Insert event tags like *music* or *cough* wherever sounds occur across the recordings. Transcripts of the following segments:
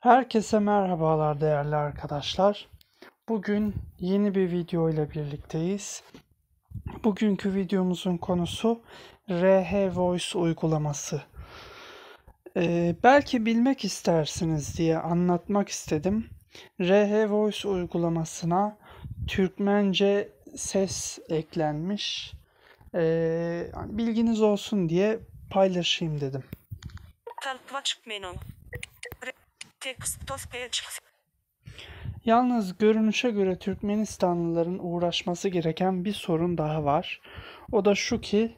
Herkese merhabalar değerli arkadaşlar. Bugün yeni bir video ile birlikteyiz. Bugünkü videomuzun konusu RH Voice uygulaması. Ee, belki bilmek istersiniz diye anlatmak istedim. RH Voice uygulamasına Türkmence ses eklenmiş. Ee, bilginiz olsun diye paylaşayım dedim. Yalnız görünüşe göre Türkmenistanlıların uğraşması gereken bir sorun daha var. O da şu ki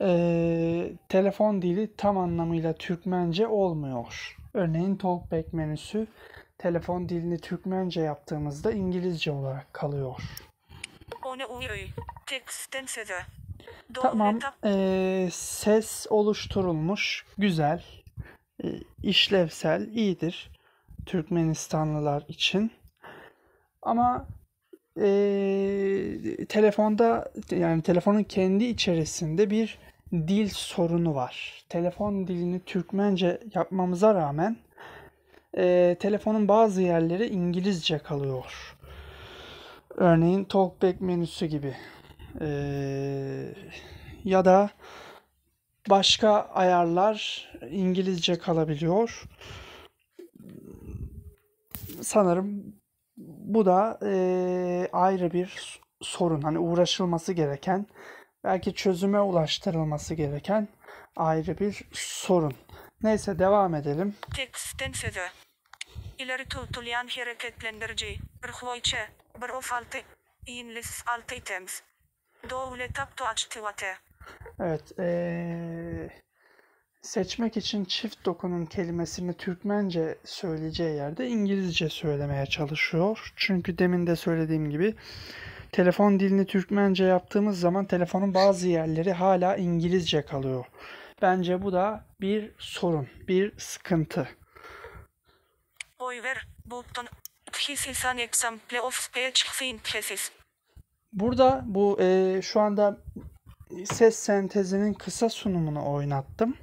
eee, telefon dili tam anlamıyla Türkmence olmuyor. Örneğin Talkback menüsü telefon dilini Türkmence yaptığımızda İngilizce olarak kalıyor. One uyuy. Texten sözü. Tamam, eee, ses oluşturulmuş, güzel, e, işlevsel, iyidir Türkmenistanlılar için. Ama eee, telefonda yani telefonun kendi içerisinde bir dil sorunu var. Telefon dilini Türkmence yapmamıza rağmen eee, telefonun bazı yerleri İngilizce kalıyor. Örneğin Talkback menüsü gibi. Eee, ya da başka ayarlar İngilizce kalabiliyor. Sanırım bu da eee, ayrı bir sorun. Hani uğraşılması gereken, belki çözüme ulaştırılması gereken ayrı bir sorun. Neyse devam edelim. Texten sözü. İleri tutulayan hareketlendirici. Rhvoyçe. Bir of altı. Inless altı items. Double tap to activate. Evet, eee, seçmek için çift dokunun kelimesini Türkmence söyleyeceği yerde İngilizce söylemeye çalışıyor. Çünkü demin de söylediğim gibi telefon dilini Türkmence yaptığımız zaman telefonun bazı yerleri hala İngilizce kalıyor. Bence bu da bir sorun, bir sıkıntı. Oy ver. Button. Example of speech synthesis. Burada bu eee, şu anda ses sentezinin kısa sunumunu oynattım.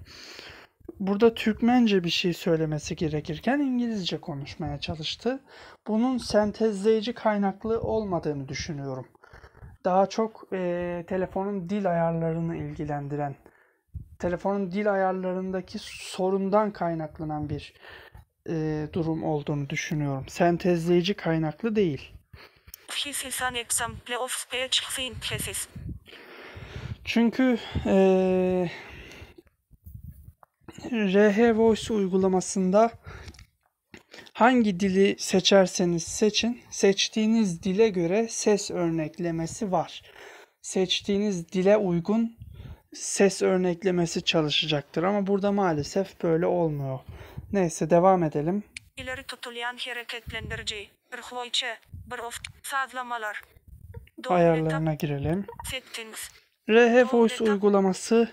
Burada Türkmence bir şey söylemesi gerekirken İngilizce konuşmaya çalıştı. Bunun sentezleyici kaynaklı olmadığını düşünüyorum. Daha çok eee, telefonun dil ayarlarını ilgilendiren, telefonun dil ayarlarındaki sorundan kaynaklanan bir eee, durum olduğunu düşünüyorum. Sentezleyici kaynaklı değil. This is an example of speech synthesis. Çünkü eee RH Voice uygulamasında hangi dili seçerseniz seçin, seçtiğiniz dile göre ses örneklemesi var. Seçtiğiniz dile uygun ses örneklemesi çalışacaktır ama burada maalesef böyle olmuyor. Neyse devam edelim. İleri tutulayan hareketlendirici. Sağlamalar. Double tap Ayarlarına girelim. settings. RH Voice uygulaması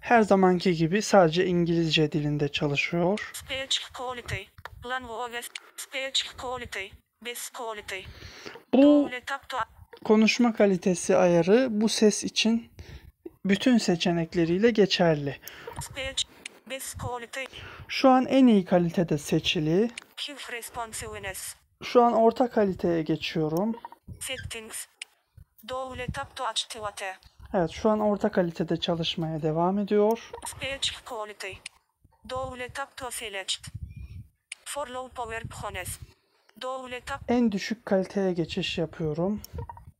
her zamanki gibi sadece İngilizce dilinde çalışıyor. Speech quality. Language. Speech quality. Best quality. Bu konuşma kalitesi ayarı bu ses için bütün seçenekleriyle geçerli. speech. Best quality. Şu an en iyi kalitede seçili. Şu an orta kaliteye geçiyorum. Settings. Double tap to activate. Evet şu an orta kalitede çalışmaya devam ediyor. Speech quality. Double tap to select. For low power phones. Double tap En düşük kaliteye geçiş yapıyorum.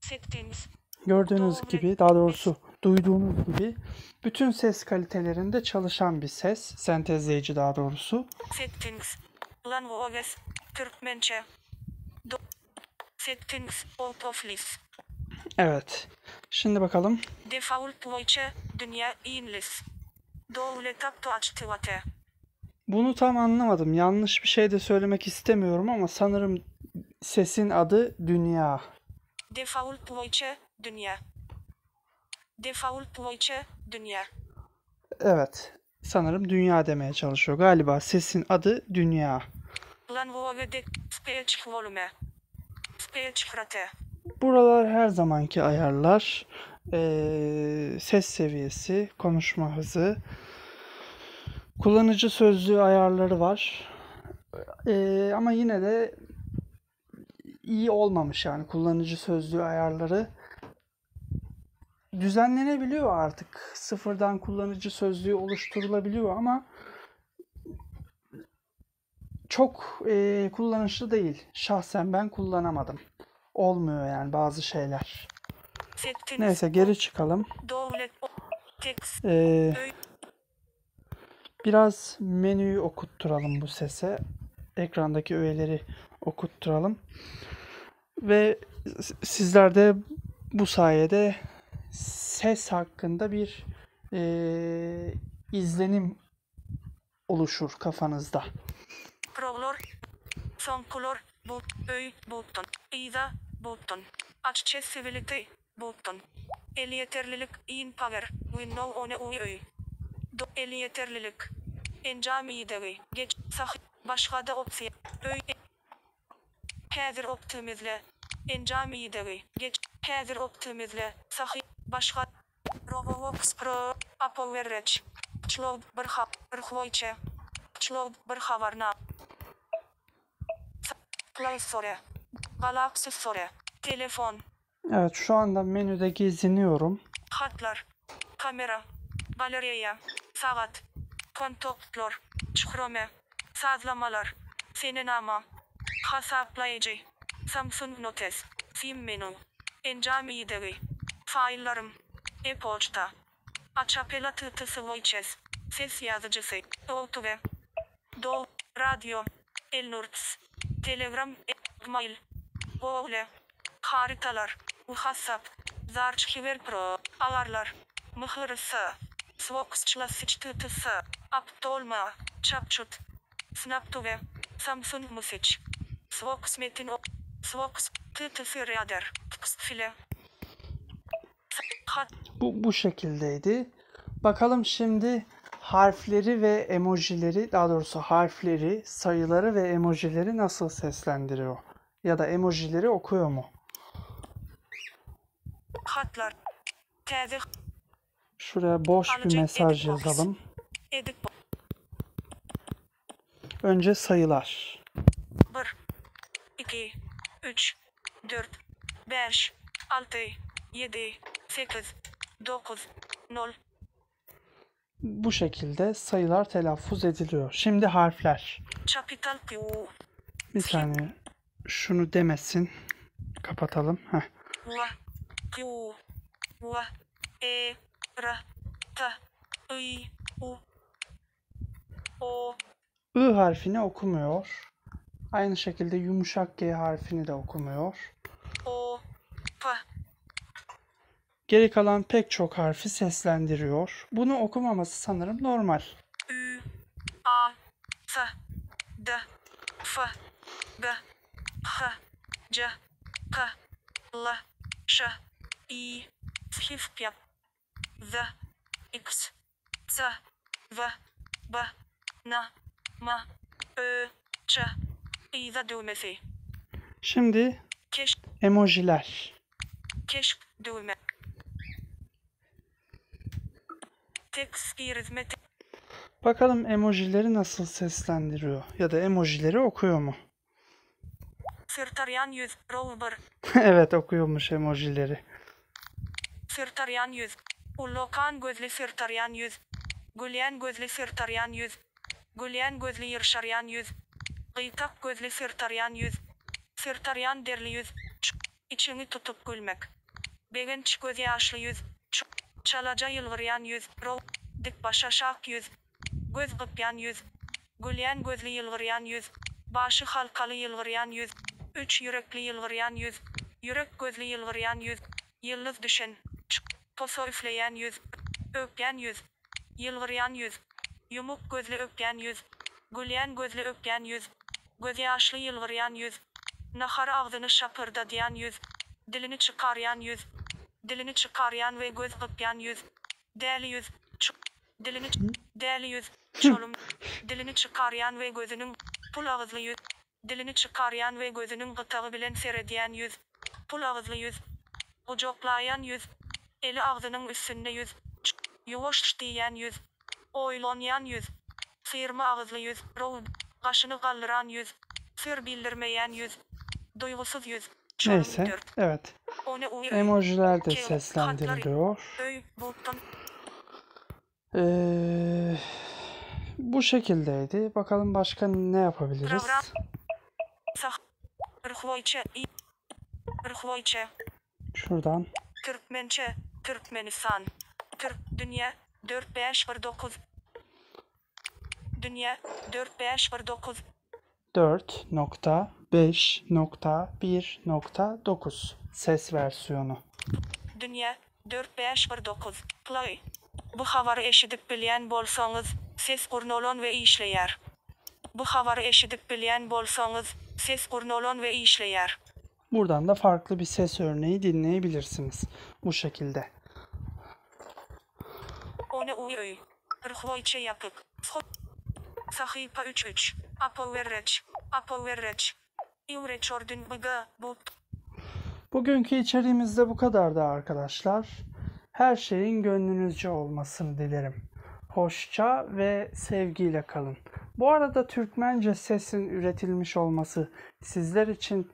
settings. Gördüğünüz gibi daha doğrusu duyduğunuz gibi bütün ses kalitelerinde çalışan bir ses. Sentezleyici daha doğrusu. Settings. Language. Türkmençe. Settings. Out of list. Evet. Şimdi bakalım. Default voice. Dünya English. Double tap to activate. Bunu tam anlamadım. Yanlış bir şey de söylemek istemiyorum ama sanırım sesin adı Dünya. Default voice. Dünya. Default voice. Dünya. Evet. Sanırım Dünya demeye çalışıyor. Galiba sesin adı Dünya. De speech volume. Buralar her zamanki ayarlar. Ee, ses seviyesi, konuşma hızı, kullanıcı sözlüğü ayarları var. Ee, ama yine de iyi olmamış yani kullanıcı sözlüğü ayarları düzenlenebiliyor artık. Sıfırdan kullanıcı sözlüğü oluşturulabiliyor ama çok e, kullanışlı değil. Şahsen ben kullanamadım. Olmuyor yani bazı şeyler. Neyse geri çıkalım. Ee, biraz menüyü okutturalım bu sese. Ekrandaki öğeleri okutturalım. Ve sizler de bu sayede ses hakkında bir e, izlenim oluşur kafanızda. Prolor. Son color. But. Öy. Button. İza. Button. Accessibility. Button. El yeterlilik. In power. Window one uy öy. Do el yeterlilik. Encam iyideği. Geç. Sah. Başka da opsiya. Öy. Hazır optimizle. Encam iyideği. Geç. Hazır optimizle. Sahih. Başka. Robovox Pro. Apoverage. Çlov. Bırha. Bırhvoyçe. Çlov. Bırha varna. Play Store. Galaxy Store. Telefon. Evet şu anda menüde geziniyorum. Hatlar. Kamera. Galeriya. Saat. Kontaktlar. Çıkrome. Sazlamalar. Senin ama. Hesaplayıcı. Samsung Notes. Sim menü. Encam iyideği. Faillerim. E-posta. Açapela tıtısı Voices. Ses yazıcısı. Outve. Do. Radyo. Elnurts. Telegram. Mail. Google. Haritalar. WhatsApp. Zarchhiver Pro. Alarlar. Mıhırısı. Svoxçla sıçtıtısı. Aptolma. Çapçut. Snaptove. Samsung Message. Svox Metin. Svox. Tıtısı Radar. File. Hat. Bu, bu şekildeydi. Bakalım şimdi harfleri ve emojileri, daha doğrusu harfleri, sayıları ve emojileri nasıl seslendiriyor? Ya da emojileri okuyor mu? Hatlar. Tezih. Şuraya boş bir Alacak mesaj box. yazalım. Edit. Önce sayılar. 1 2 3 4 5 6 7 8 9 0 Bu şekilde sayılar telaffuz ediliyor. Şimdi harfler. Capital Q Bir saniye. Şunu demesin. Kapatalım. Heh. Q E R T I U O I harfini okumuyor. Aynı şekilde yumuşak G harfini de okumuyor. O P Geri kalan pek çok harfi seslendiriyor. Bunu okumaması sanırım normal. Ü A S D F G H C K L Ş I Hifpya Z X C V B N M Ö Ç İza düğmesi Şimdi emojiler. Keşf düğme Bakalım emojileri nasıl seslendiriyor ya da emojileri okuyor mu? Sırtaryan yüz Rover *laughs* evet okuyormuş emojileri. Sırtaryan yüz. Ulokan gözlü sırtaryan yüz. Gülyen gözlü sırtaryan yüz. Gülyen gözlü yırşaryan yüz. Gıytak gözlü sırtaryan yüz. Sırtaryan derli yüz. İçini tutup gülmek. Begenç göz yaşlı yüz. Çalaca yılgıryan yüz. Ro. Dik başa şak yüz. Göz gıpyan yüz. Gülyen gözlü yılgıryan yüz. Başı halkalı yılgıryan yüz. Üç yürekli yılgıryan yüz. Yürek gözlü yılgıryan yüz. Yıldız düşen. Ç- Poso üfleyen yüz. Öpken yüz. Yılgıryan yüz. Yumuk gözlü öpken yüz. Gülyen gözlü öpken yüz. Göz yaşlı yılgıryan yüz. Nahar ağzını şapırdadayan yüz. Dilini çıkaryan yüz. Dilini çıkaryan ve göz gıpyan yüz. Deli yüz. Ç- dilini deli yüz. Çolum. dilini çıkaryan ve gözünün pul ağızlı yüz. Dilini çıkaryan ve gözünün gıtağı bilen seyrediyen yüz. Pul ağızlı yüz. Ucoklayan yüz. Eli ağzının üstünde yüz. Ç- Yuvoş diyen yüz. Oylanyan yüz. Sıyırma ağızlı yüz. Roğun. Kaşını kaldıran yüz. Sır bildirmeyen yüz. Duygusuz yüz. Neyse. Evet. Emojiler de seslendiriliyor. Ee, bu şekildeydi. Bakalım başka ne yapabiliriz? Şuradan. Türkmençe. Türkmenistan. Türk. Dünya. 4519. Dünya. 4519. 4.5.1.9 ses versiyonu. Dünya 4519 Play. Bu havarı eşidip bilen bolsanız, ses kurnolon ve işleyer. Bu havarı eşidip bilen bolsanız, ses kurnolon ve işleyer. Buradan da farklı bir ses örneği dinleyebilirsiniz. Bu şekilde. Onu uy Irhvoyçe yapık. Sahipa 33. Apo verreç. Apo verreç. İvreç ordün bıga. But. Bugünkü içeriğimizde bu kadardı arkadaşlar. Her şeyin gönlünüzce olmasını dilerim. Hoşça ve sevgiyle kalın. Bu arada Türkmence sesin üretilmiş olması sizler için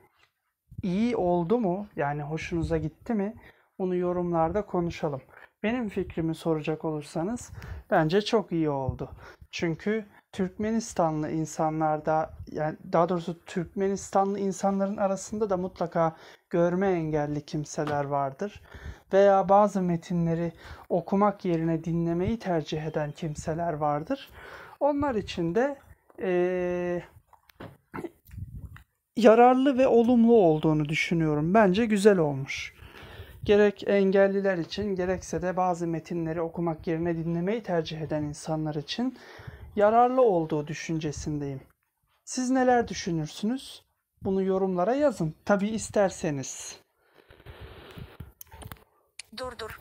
iyi oldu mu? Yani hoşunuza gitti mi? Bunu yorumlarda konuşalım. Benim fikrimi soracak olursanız bence çok iyi oldu. Çünkü Türkmenistanlı insanlarda yani daha doğrusu Türkmenistanlı insanların arasında da mutlaka görme engelli kimseler vardır. Veya bazı metinleri okumak yerine dinlemeyi tercih eden kimseler vardır. Onlar için de eee, yararlı ve olumlu olduğunu düşünüyorum. Bence güzel olmuş. Gerek engelliler için gerekse de bazı metinleri okumak yerine dinlemeyi tercih eden insanlar için yararlı olduğu düşüncesindeyim. Siz neler düşünürsünüz? Bunu yorumlara yazın. Tabii isterseniz. Dur dur.